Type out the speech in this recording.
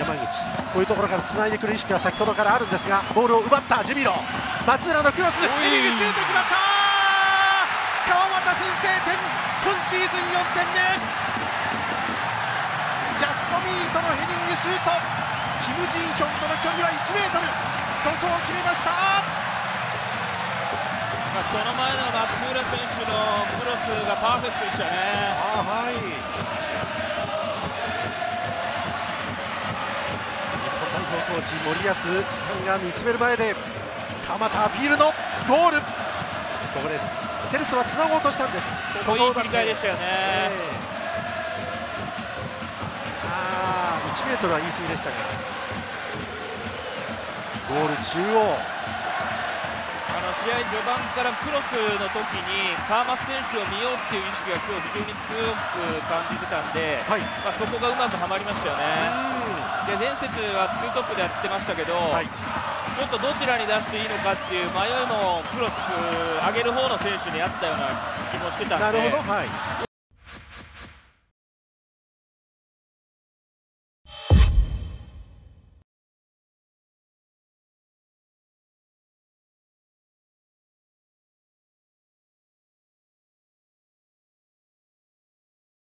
山口。こういうところからつないでくる意識は先ほどからあるんですがボールを奪った。ジュビロ。松浦のクロス。ヘディングシュート決まった。川又先制点。今シーズン4点目。ジャストミートのヘディングシュート。キム・ジンヒョンとの距離は1メートル。そこを決めました。まあ、その前の松浦選手のクロスがパーフェクトでしたね。あはい日本代表コーチ森保さんが見つめる前で川又アピールのゴール。ここです。セレスはつなごうとしたんです。ここいい切り替えでしたよね。ええ。ああ1メートルは言い過ぎでしたが。ゴール中央。あの試合序盤からクロスの時に川松選手を見ようっていう意識が今日非常に強く感じてたんで、はい。まあ、そこがうまくはまりましたよね。で前節はツートップでやってましたけど、はい。ちょっとどちらに出していいのかっていう迷いもクロス上げる方の選手にあったような気もしてたんで。なるほどはい